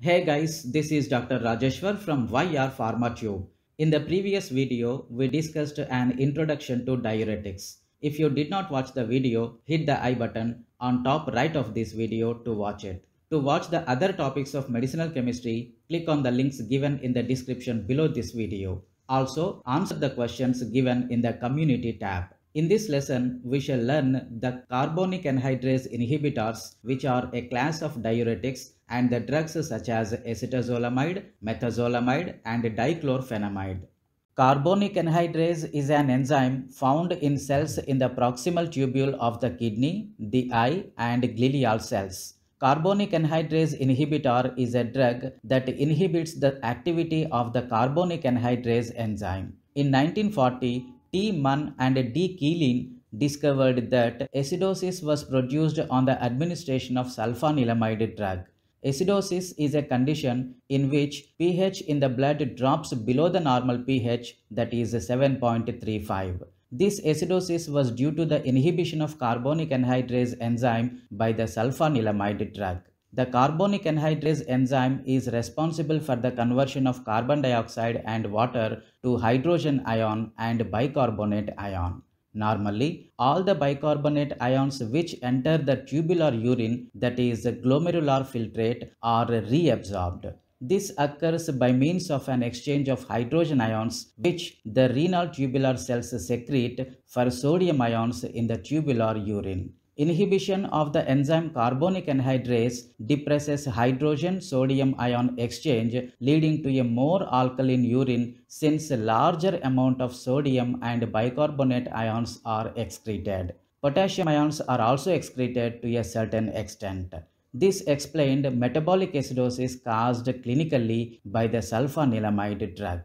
Hey guys, this is Dr. Rajeshwar from YR PharmaTube. In the previous video, we discussed an introduction to diuretics. If you did not watch the video, hit the I button on top right of this video to watch it. To watch the other topics of medicinal chemistry, click on the links given in the description below this video. Also, answer the questions given in the community tab. In this lesson, we shall learn the carbonic anhydrase inhibitors, which are a class of diuretics, and the drugs such as acetazolamide, methazolamide, and dichlorphenamide. Carbonic anhydrase is an enzyme found in cells in the proximal tubule of the kidney, the eye, and glial cells. Carbonic anhydrase inhibitor is a drug that inhibits the activity of the carbonic anhydrase enzyme. In 1940, T. Mann and D. Keilin discovered that acidosis was produced on the administration of sulfanilamide drug. Acidosis is a condition in which pH in the blood drops below the normal pH that is 7.35. This acidosis was due to the inhibition of carbonic anhydrase enzyme by the sulfanilamide drug. The carbonic anhydrase enzyme is responsible for the conversion of carbon dioxide and water to hydrogen ion and bicarbonate ion. Normally, all the bicarbonate ions which enter the tubular urine, that is glomerular filtrate, are reabsorbed. This occurs by means of an exchange of hydrogen ions which the renal tubular cells secrete for sodium ions in the tubular urine. Inhibition of the enzyme carbonic anhydrase depresses hydrogen sodium ion exchange leading to a more alkaline urine since a larger amount of sodium and bicarbonate ions are excreted. Potassium ions are also excreted to a certain extent. This explained metabolic acidosis caused clinically by the sulfanilamide drug.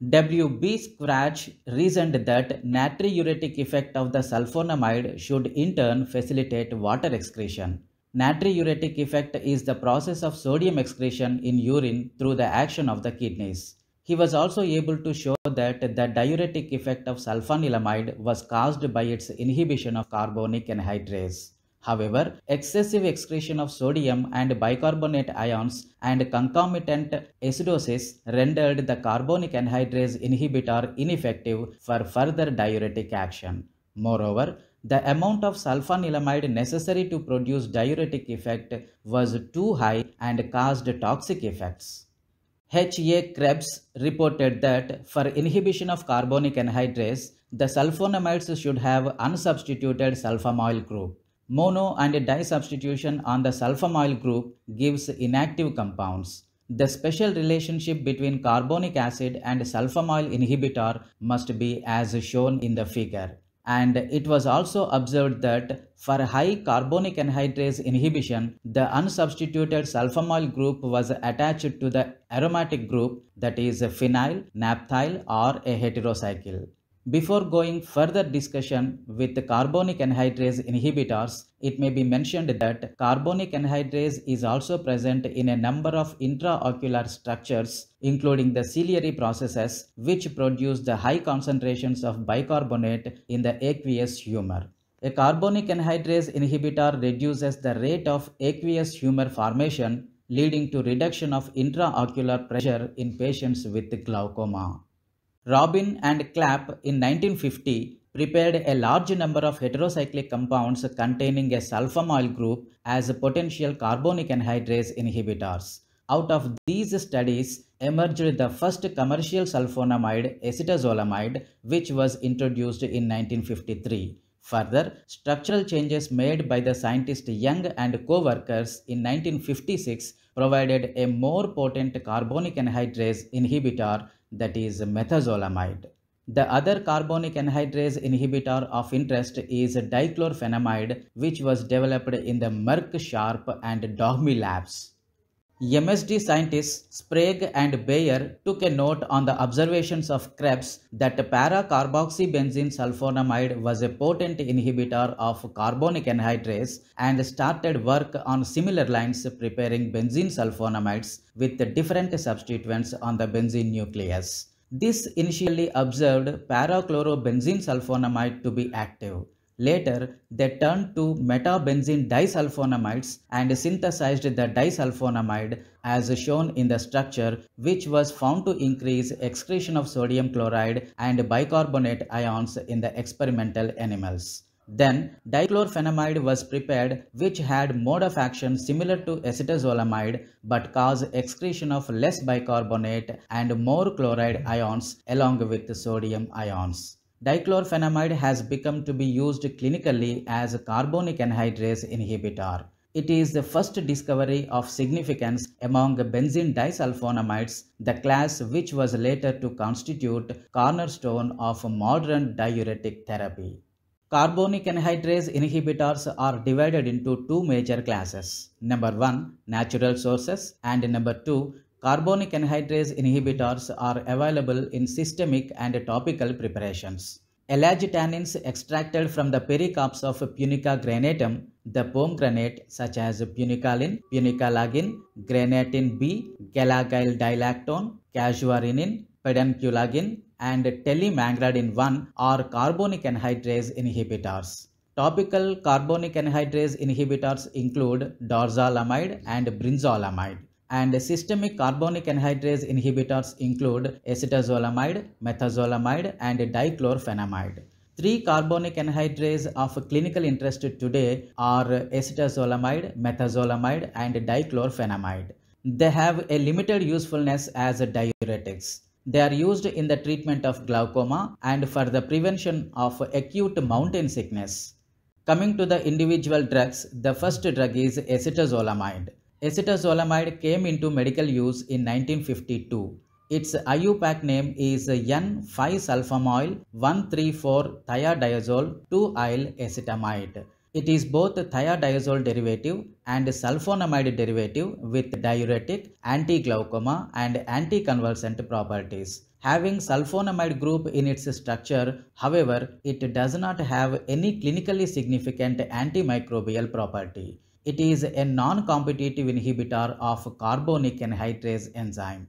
W. B. Schwartz reasoned that natriuretic effect of the sulfonamide should in turn facilitate water excretion. Natriuretic effect is the process of sodium excretion in urine through the action of the kidneys. He was also able to show that the diuretic effect of sulfanilamide was caused by its inhibition of carbonic anhydrase. However, excessive excretion of sodium and bicarbonate ions and concomitant acidosis rendered the carbonic anhydrase inhibitor ineffective for further diuretic action. Moreover, the amount of sulfanilamide necessary to produce diuretic effect was too high and caused toxic effects. H. A. Krebs reported that for inhibition of carbonic anhydrase, the sulfonamides should have unsubstituted sulfamyl group. Mono and di substitution on the sulfamyl group gives inactive compounds. The special relationship between carbonic acid and sulfamyl inhibitor must be as shown in the figure. And it was also observed that for high carbonic anhydrase inhibition, the unsubstituted sulfamyl group was attached to the aromatic group that is a phenyl, naphthyl or a heterocycle. Before going further discussion with carbonic anhydrase inhibitors, it may be mentioned that carbonic anhydrase is also present in a number of intraocular structures, including the ciliary processes, which produce the high concentrations of bicarbonate in the aqueous humor. A carbonic anhydrase inhibitor reduces the rate of aqueous humor formation, leading to reduction of intraocular pressure in patients with glaucoma. Roblin and Clapp in 1950 prepared a large number of heterocyclic compounds containing a sulfamyl group as potential carbonic anhydrase inhibitors. Out of these studies emerged the first commercial sulfonamide, acetazolamide, which was introduced in 1953. Further, structural changes made by the scientist Young and co-workers in 1956 provided a more potent carbonic anhydrase inhibitor that is methazolamide. The other carbonic anhydrase inhibitor of interest is dichlorphenamide which was developed in the Merck Sharp and Dohme labs. MSD scientists Sprague and Beyer took a note on the observations of Krebs that para-carboxybenzene sulfonamide was a potent inhibitor of carbonic anhydrase and started work on similar lines preparing benzene sulfonamides with different substituents on the benzene nucleus. This initially observed para-chlorobenzene sulfonamide to be active. Later, they turned to metabenzene disulfonamides and synthesized the disulfonamide as shown in the structure which was found to increase excretion of sodium chloride and bicarbonate ions in the experimental animals. Then dichlorphenamide was prepared which had mode of action similar to acetazolamide but caused excretion of less bicarbonate and more chloride ions along with sodium ions. Dichlorphenamide has become to be used clinically as a carbonic anhydrase inhibitor. It is the first discovery of significance among benzene disulfonamides, the class which was later to constitute cornerstone of modern diuretic therapy. Carbonic anhydrase inhibitors are divided into two major classes. Number 1, natural sources and number 2, carbonic anhydrase inhibitors are available in systemic and topical preparations. Ellagitannins extracted from the pericarps of Punica granatum, the pomegranate such as punicalin, punicalagin, granatin B, gallagyl dilactone, casuarinin, pedunculagin, and tellimagrandin 1 are carbonic anhydrase inhibitors. Topical carbonic anhydrase inhibitors include dorzolamide and brinzolamide. And systemic carbonic anhydrase inhibitors include acetazolamide, methazolamide, and dichlorphenamide. Three carbonic anhydrase of clinical interest today are acetazolamide, methazolamide, and dichlorphenamide. They have a limited usefulness as diuretics. They are used in the treatment of glaucoma and for the prevention of acute mountain sickness. Coming to the individual drugs, the first drug is acetazolamide. Acetazolamide came into medical use in 1952. Its IUPAC name is N5-sulfamoyl 1,3,4-thiadiazole 2-yl acetamide. It is both thiadiazole derivative and sulfonamide derivative with diuretic, anti-glaucoma and anti-convulsant properties. Having sulfonamide group in its structure, however, it does not have any clinically significant antimicrobial property. It is a non-competitive inhibitor of carbonic anhydrase enzyme.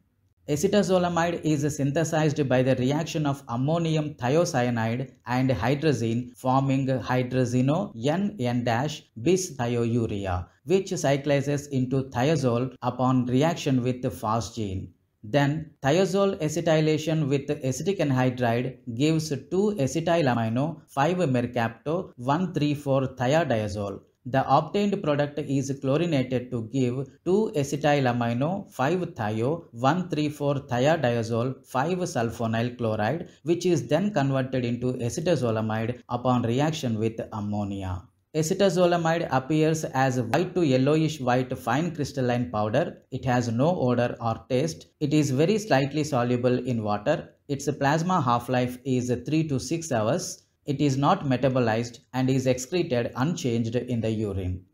Acetazolamide is synthesized by the reaction of ammonium thiocyanide and hydrazine forming hydrazino N-N-bis thiourea, which cyclizes into thiazole upon reaction with phosgene. Then thiazole acetylation with acetic anhydride gives 2-acetylamino 5-mercapto 1,3,4-thiadiazole. The obtained product is chlorinated to give 2-acetylamino 5-thio 1,3,4-thiadiazole 5-sulfonyl chloride which is then converted into acetazolamide upon reaction with ammonia. Acetazolamide appears as white to yellowish white fine crystalline powder. It has no odor or taste. It is very slightly soluble in water. Its plasma half-life is 3 to 6 hours. It is not metabolized and is excreted unchanged in the urine.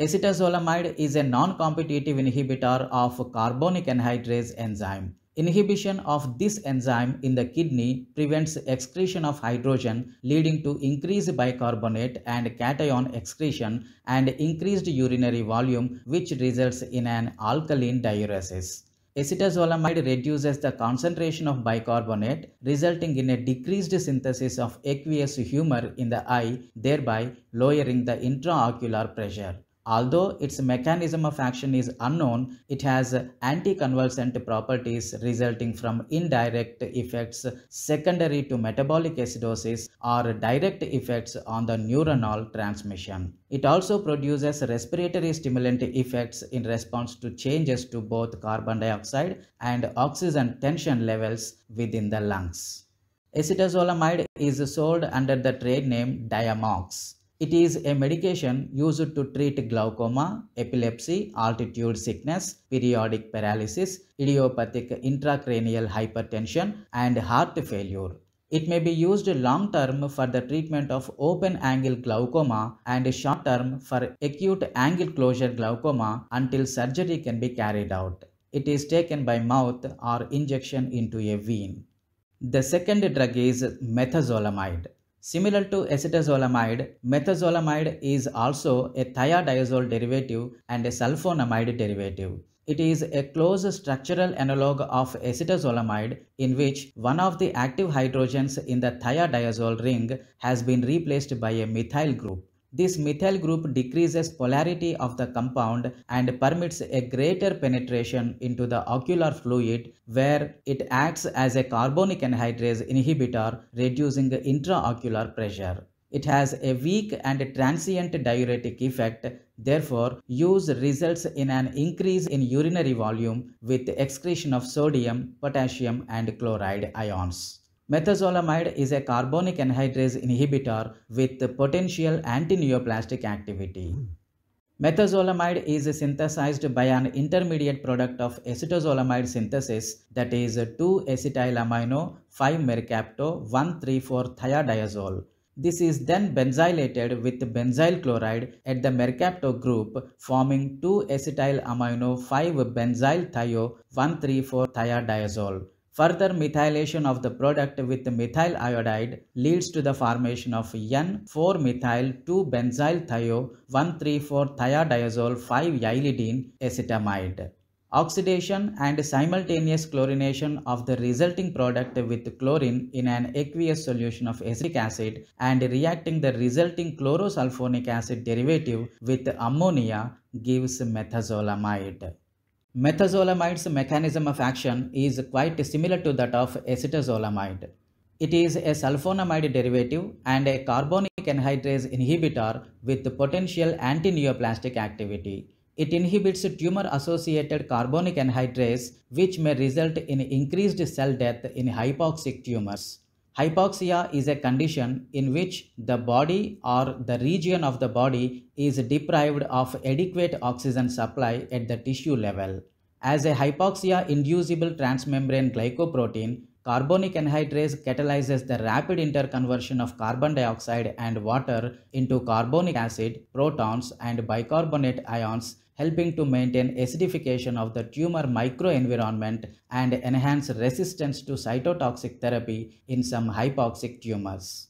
Acetazolamide is a non-competitive inhibitor of carbonic anhydrase enzyme. Inhibition of this enzyme in the kidney prevents excretion of hydrogen leading to increased bicarbonate and cation excretion and increased urinary volume which results in an alkaline diuresis. Acetazolamide reduces the concentration of bicarbonate, resulting in a decreased synthesis of aqueous humor in the eye, thereby lowering the intraocular pressure. Although its mechanism of action is unknown, it has anticonvulsant properties resulting from indirect effects secondary to metabolic acidosis or direct effects on the neuronal transmission. It also produces respiratory stimulant effects in response to changes to both carbon dioxide and oxygen tension levels within the lungs. Acetazolamide is sold under the trade name Diamox. It is a medication used to treat glaucoma, epilepsy, altitude sickness, periodic paralysis, idiopathic intracranial hypertension, and heart failure. It may be used long term for the treatment of open angle glaucoma and short term for acute angle closure glaucoma until surgery can be carried out. It is taken by mouth or injection into a vein. The second drug is methazolamide. Similar to acetazolamide, methazolamide is also a thiadiazole derivative and a sulfonamide derivative. It is a close structural analog of acetazolamide in which one of the active hydrogens in the thiadiazole ring has been replaced by a methyl group. This methyl group decreases polarity of the compound and permits a greater penetration into the ocular fluid where it acts as a carbonic anhydrase inhibitor reducing intraocular pressure. It has a weak and transient diuretic effect. Therefore, use results in an increase in urinary volume with excretion of sodium, potassium and chloride ions. Methazolamide is a carbonic anhydrase inhibitor with potential antineoplastic activity. Methazolamide is synthesized by an intermediate product of acetazolamide synthesis that is 2-acetylamino 5-mercapto-1,3,4-thiadiazole. This is then benzylated with benzyl chloride at the mercapto group forming 2-acetylamino 5-benzyl thio 1,3,4-thiadiazole. Further methylation of the product with methyl iodide leads to the formation of N4-methyl-2-benzyl thio 1,3,4-thiadiazole 5-ylidene acetamide. Oxidation and simultaneous chlorination of the resulting product with chlorine in an aqueous solution of acetic acid and reacting the resulting chlorosulfonic acid derivative with ammonia gives methazolamide. Methazolamide mechanism of action is quite similar to that of acetazolamide. It is a sulfonamide derivative and a carbonic anhydrase inhibitor with potential antineoplastic activity. It inhibits tumor associated carbonic anhydrase, which may result in increased cell death in hypoxic tumors. Hypoxia is a condition in which the body or the region of the body is deprived of adequate oxygen supply at the tissue level. As a hypoxia inducible transmembrane glycoprotein, carbonic anhydrase catalyzes the rapid interconversion of carbon dioxide and water into carbonic acid, protons, and bicarbonate ions helping to maintain acidification of the tumor microenvironment and enhance resistance to cytotoxic therapy in some hypoxic tumors.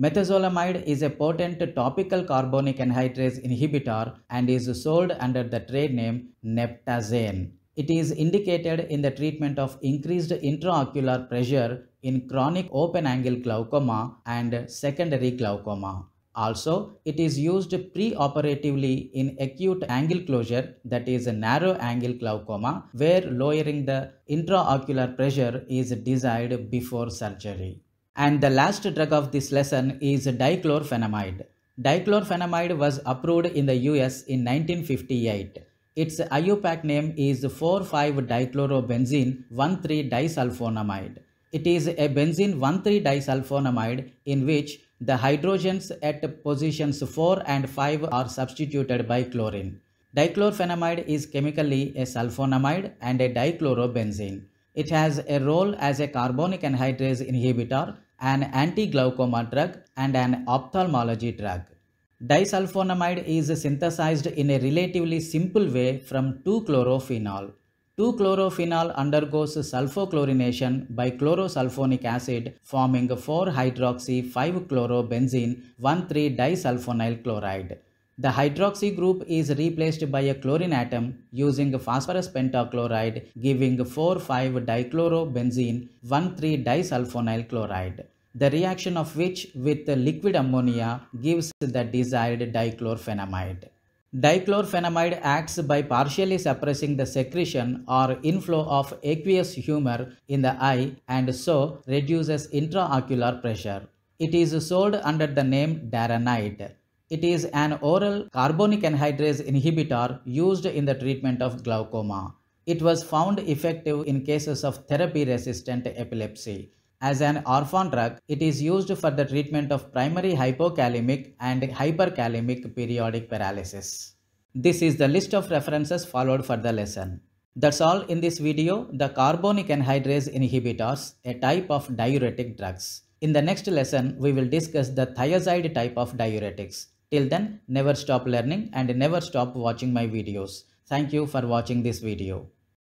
Methazolamide is a potent topical carbonic anhydrase inhibitor and is sold under the trade name Neptazane. It is indicated in the treatment of increased intraocular pressure in chronic open angle glaucoma and secondary glaucoma. Also, it is used pre-operatively in acute angle closure that is a narrow angle glaucoma where lowering the intraocular pressure is desired before surgery. And the last drug of this lesson is dichlorphenamide. Dichlorphenamide was approved in the US in 1958. Its IUPAC name is 4,5-dichlorobenzene 1,3-disulfonamide. It is a benzene 1,3-disulfonamide in which the hydrogens at positions 4 and 5 are substituted by chlorine. Dichlorphenamide is chemically a sulfonamide and a dichlorobenzene. It has a role as a carbonic anhydrase inhibitor, an anti-glaucoma drug and an ophthalmology drug. Disulfonamide is synthesized in a relatively simple way from 2-chlorophenol. 2-chlorophenol undergoes sulfochlorination by chlorosulfonic acid forming 4-hydroxy-5-chlorobenzene 1,3-disulfonyl chloride. The hydroxy group is replaced by a chlorine atom using phosphorus pentachloride giving 4,5-dichlorobenzene 1,3-disulfonyl chloride the reaction of which with liquid ammonia gives the desired dichlorphenamide. Dichlorphenamide acts by partially suppressing the secretion or inflow of aqueous humor in the eye and so reduces intraocular pressure. It is sold under the name Daranide. It is an oral carbonic anhydrase inhibitor used in the treatment of glaucoma. It was found effective in cases of therapy resistant epilepsy. As an orphan drug, it is used for the treatment of primary hypokalemic and hyperkalemic periodic paralysis. This is the list of references followed for the lesson. That's all in this video, the carbonic anhydrase inhibitors, a type of diuretic drugs. In the next lesson, we will discuss the thiazide type of diuretics. Till then, never stop learning and never stop watching my videos. Thank you for watching this video.